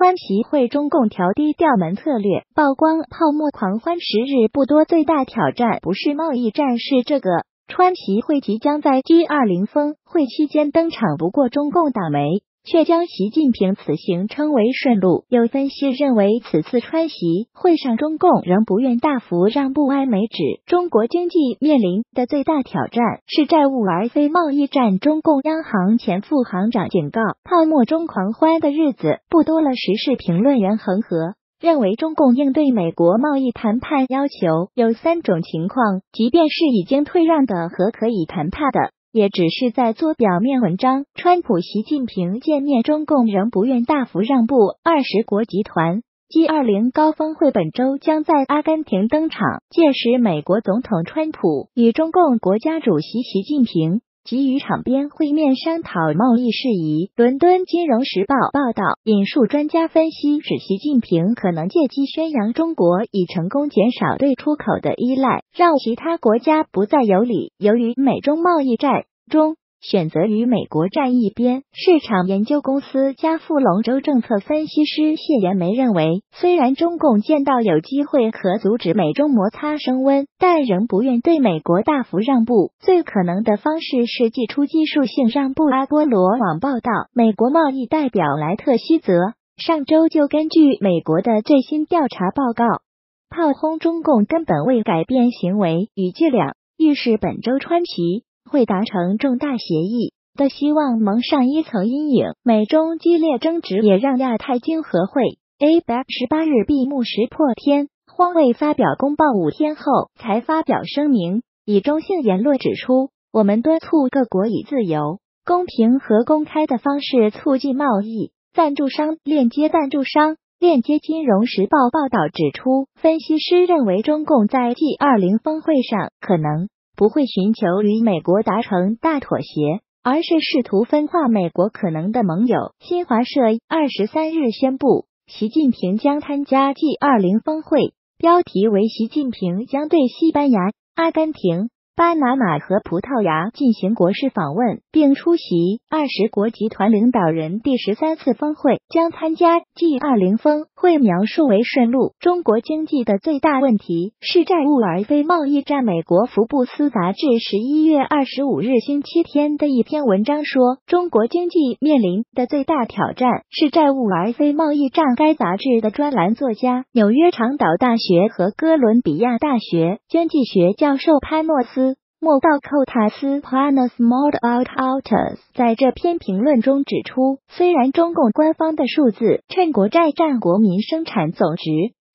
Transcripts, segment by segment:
川崎会中共调低调门策略，曝光泡沫狂欢时日不多，最大挑战不是贸易战，是这个。川崎会即将在 G 二零峰会期间登场，不过中共倒霉。却将习近平此行称为顺路。有分析认为，此次川习会上，中共仍不愿大幅让步。埃媒指，中国经济面临的最大挑战是债务而非贸易战。中共央行前副行长警告，泡沫中狂欢的日子不多了。时事评论员恒河认为，中共应对美国贸易谈判要求有三种情况：即便是已经退让的和可以谈判的。也只是在做表面文章。川普、习近平见面，中共仍不愿大幅让步。二十国集团 G 二零高峰会本周将在阿根廷登场，届时美国总统川普与中共国家主席习近平给予场边会面，商讨贸易事宜。伦敦金融时报报道，引述专家分析指，习近平可能借机宣扬中国已成功减少对出口的依赖，让其他国家不再有理。由于美中贸易战。中选择与美国站一边。市场研究公司加富龙州政策分析师谢元梅认为，虽然中共见到有机会可阻止美中摩擦升温，但仍不愿对美国大幅让步。最可能的方式是祭出技术性让步。阿波罗网报道，美国贸易代表莱特希泽上周就根据美国的最新调查报告，炮轰中共根本未改变行为与伎俩，预示本周川崎。会达成重大协议的希望蒙上一层阴影。美中激烈争执也让亚太经合会 APEC 十八日闭幕时破天荒未发表公报，五天后才发表声明，以中性言论指出：我们敦促各国以自由、公平和公开的方式促进贸易。赞助商链接赞助商链接金融时报报道指出，分析师认为中共在 G 二零峰会上可能。不会寻求与美国达成大妥协，而是试图分化美国可能的盟友。新华社二十三日宣布，习近平将参加 G 二零峰会，标题为“习近平将对西班牙、阿根廷”。巴拿马和葡萄牙进行国事访问，并出席二十国集团领导人第十三次峰会，将参加 G 二零峰会，描述为顺路。中国经济的最大问题是债务而非贸易战。美国福布斯杂志十一月二十五日星期天的一篇文章说，中国经济面临的最大挑战是债务而非贸易战。该杂志的专栏作家、纽约长岛大学和哥伦比亚大学经济学教授潘诺斯。莫道寇塔斯 （Panos Modautautas） 在这篇评论中指出，虽然中共官方的数字趁国债占国民生产总值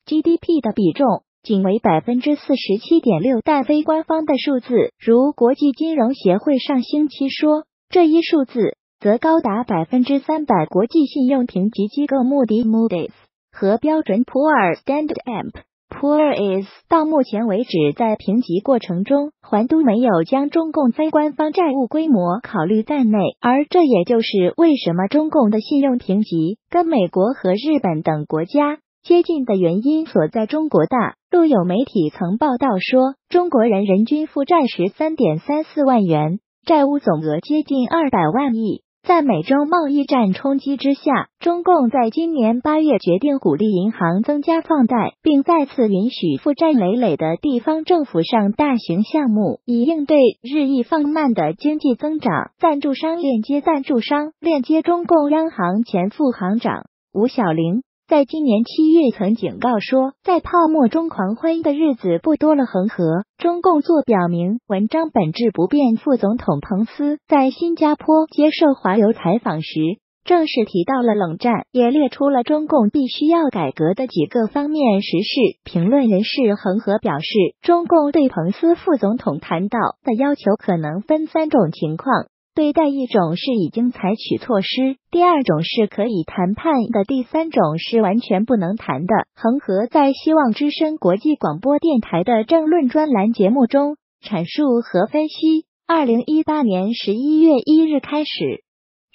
（GDP） 的比重仅为百分之四十七点六，但非官方的数字，如国际金融协会上星期说，这一数字则高达百分之三百。国际信用评级机构穆迪 （Moody's） 和标准普尔 （Standard Amp）。Poor is 到目前为止，在评级过程中，还都没有将中共非官方债务规模考虑在内，而这也就是为什么中共的信用评级跟美国和日本等国家接近的原因所在。中国大陆有媒体曾报道说，中国人人均负债十三点三四万元，债务总额接近二百万亿。在美洲贸易战冲击之下，中共在今年八月决定鼓励银行增加放贷，并再次允许负债累累的地方政府上大型项目，以应对日益放慢的经济增长。赞助商链接赞助商链接中共央行前副行长吴晓玲。在今年七月曾警告说，在泡沫中狂欢的日子不多了。恒河中共作表明，文章本质不变。副总统彭斯在新加坡接受华邮采访时，正式提到了冷战，也列出了中共必须要改革的几个方面。时事评论人士恒河表示，中共对彭斯副总统谈到的要求可能分三种情况。对待一种是已经采取措施，第二种是可以谈判的，第三种是完全不能谈的。恒河在希望之声国际广播电台的政论专栏节目中阐述和分析，二零一八年十一月一日开始。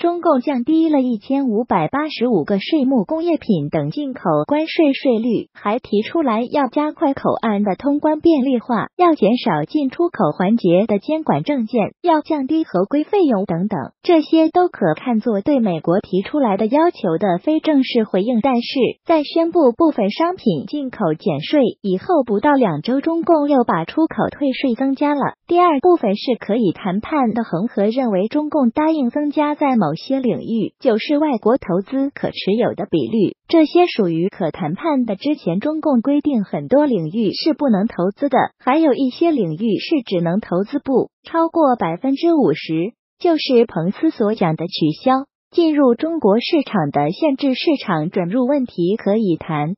中共降低了一千五百八十五个税目工业品等进口关税税率，还提出来要加快口岸的通关便利化，要减少进出口环节的监管证件，要降低合规费用等等，这些都可看作对美国提出来的要求的非正式回应。但是在宣布部分商品进口减税以后，不到两周，中共又把出口退税增加了。第二部分是可以谈判的。恒河认为，中共答应增加在某些领域就是外国投资可持有的比率，这些属于可谈判的。之前中共规定很多领域是不能投资的，还有一些领域是只能投资不超过百分之五十，就是彭斯所讲的取消进入中国市场的限制市场准入问题可以谈。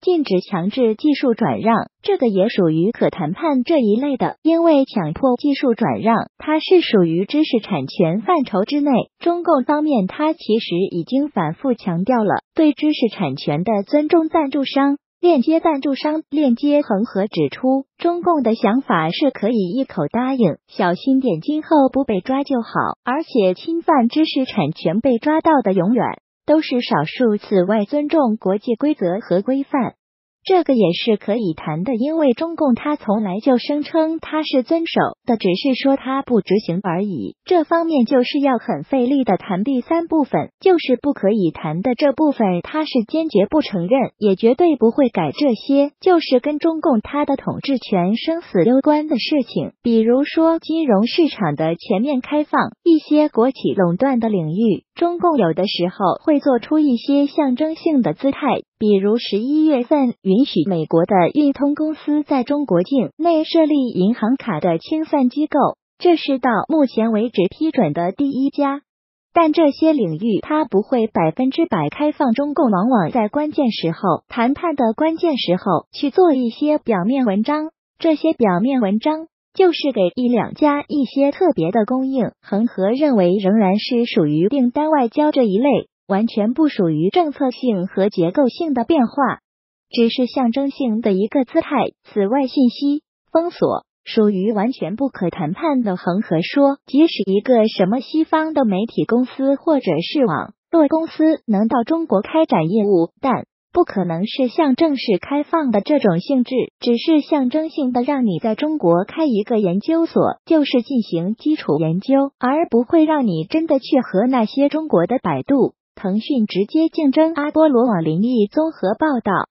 禁止强制技术转让，这个也属于可谈判这一类的，因为强迫技术转让，它是属于知识产权范畴之内。中共方面，他其实已经反复强调了对知识产权的尊重。赞助商、链接赞助商、链接恒河指出，中共的想法是可以一口答应，小心点，今后不被抓就好，而且侵犯知识产权被抓到的永远。都是少数。此外，尊重国际规则和规范。这个也是可以谈的，因为中共他从来就声称他是遵守的，只是说他不执行而已。这方面就是要很费力的谈。第三部分就是不可以谈的这部分，他是坚决不承认，也绝对不会改。这些就是跟中共他的统治权生死攸关的事情，比如说金融市场的全面开放，一些国企垄断的领域，中共有的时候会做出一些象征性的姿态。比如十一月份允许美国的运通公司在中国境内设立银行卡的清算机构，这是到目前为止批准的第一家。但这些领域它不会百分之百开放，中共往往在关键时候谈判的关键时候去做一些表面文章，这些表面文章就是给一两家一些特别的供应。恒河认为仍然是属于订单外交这一类。完全不属于政策性和结构性的变化，只是象征性的一个姿态。此外，信息封锁属于完全不可谈判的。恒河说，即使一个什么西方的媒体公司或者是网络公司能到中国开展业务，但不可能是像正式开放的这种性质，只是象征性的让你在中国开一个研究所，就是进行基础研究，而不会让你真的去和那些中国的百度。腾讯直接竞争阿波罗网。灵异综合报道。